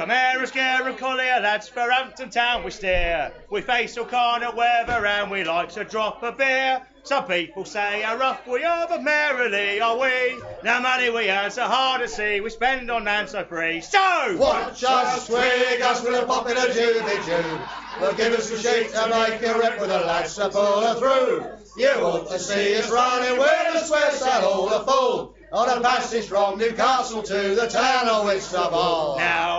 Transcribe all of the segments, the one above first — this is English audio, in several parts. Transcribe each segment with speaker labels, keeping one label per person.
Speaker 1: Come here, Scare and Collier, lads, for Hampton Town we steer. We face all kind of weather and we like to drop a beer. Some people say how rough we are, but merrily are we. Now money we earn so hard to see, we spend on land so free. So,
Speaker 2: Watch us swig us with a pop in a juvie jew. We'll give us a shake to make a rip with a lads to pull her through. You ought to see us running with the square sail all a full. On a passage from Newcastle to the town of Winsterborne.
Speaker 1: Now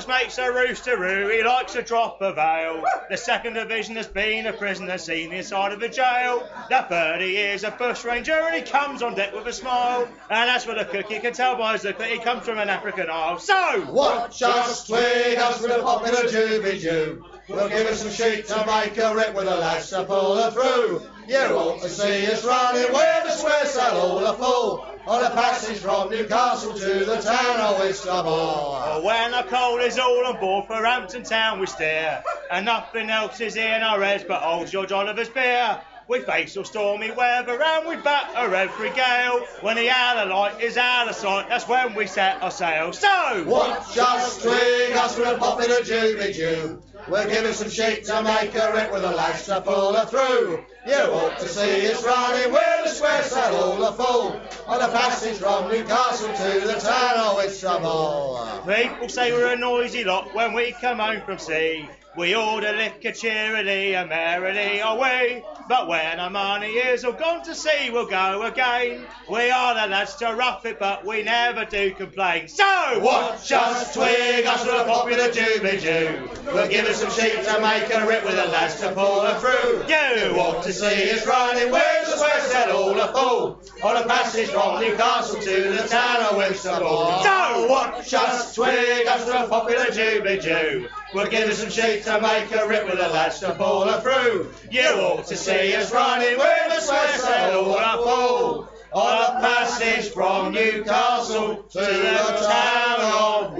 Speaker 1: first mate's a roosteroo, he likes a drop of ale. The second division has been a prisoner seen inside of a jail. The third he is a bush ranger and he comes on deck with a smile. And as for the cook, you can tell by his look that he comes from an African isle. So,
Speaker 2: Watch us twig us with a pop in a juvie. We'll give us some sheep to make a rip with a lash to pull her through. You ought to see us running with the square sail all a. On a passage from Newcastle to the town of Winsterborne.
Speaker 1: when the coal is all on board for Hampton Town we steer. And nothing else is in our heads but old George Oliver's beer. We face all stormy weather and we batter every gale. When the hour light is out of sight, that's when we set our sail. So,
Speaker 2: Watch us twig us with a pop in a juvie jew. We'll give us some sheep to make a rip with a lash to pull her through. You ought to see us running with the square sail all a full. On a passage from Newcastle to the town oh, of Winsterborne.
Speaker 1: People say we're a noisy lot when we come home from sea. We order liquor cheerily and merrily away. But when our money is all gone to sea, we'll go again. We are the lads to rough it, but we never do complain. So,
Speaker 2: Watch us twig us with a pop in a juvie jew. We'll give us some sheep to make a rip with the lads to pull her through.
Speaker 1: You
Speaker 2: want to see us running with the square sail all a full. On a passage from Newcastle to the town of Winsterborne.
Speaker 1: So
Speaker 2: Watch us twig us with a pop in a juvie jew. We'll give us some sheep to make a rip with the lads to pull her through. You ought to see us running with the square sail all a full. On a passage from Newcastle to the town of